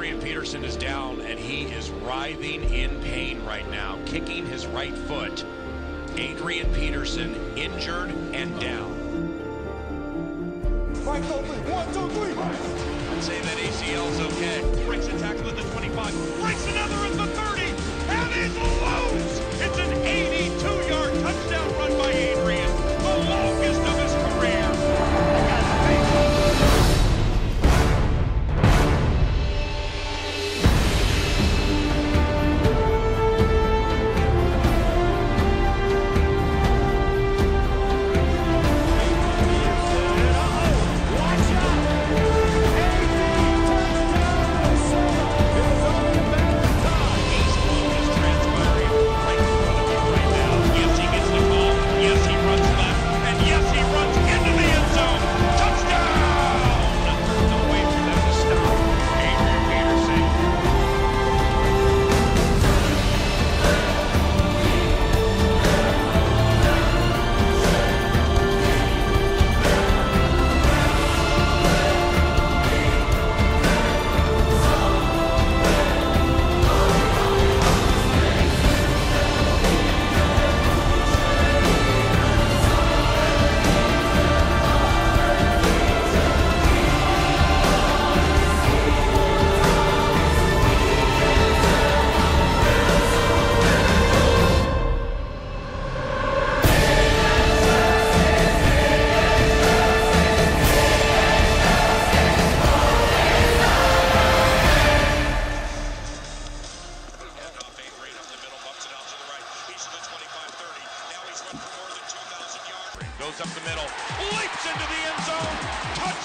Peterson is down, and he is writhing in pain right now, kicking his right foot. Adrian Peterson injured and down. Right open. One, two, three. I'd say that ACL's okay. Breaks a tackle at the 25. Breaks another Goes up the middle, leaps into the end zone. Touchdown!